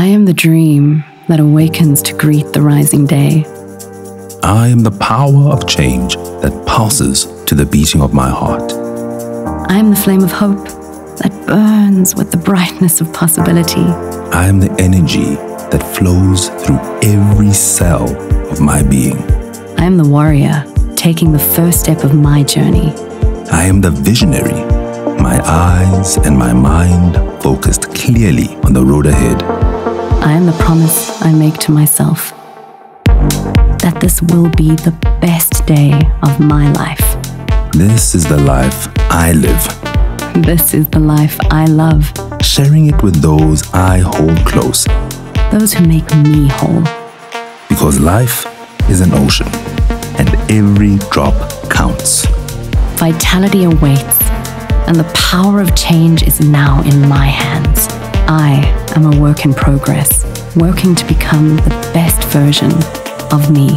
I am the dream that awakens to greet the rising day. I am the power of change that pulses to the beating of my heart. I am the flame of hope that burns with the brightness of possibility. I am the energy that flows through every cell of my being. I am the warrior taking the first step of my journey. I am the visionary, my eyes and my mind focused clearly on the road ahead. I am the promise I make to myself that this will be the best day of my life. This is the life I live, This is the life I love, sharing it with those I hold close those who make me whole. because life is an ocean and every drop counts. Vitality awaits, and the power of change is now in my hands. I am a work in progress, working to become the best version of me.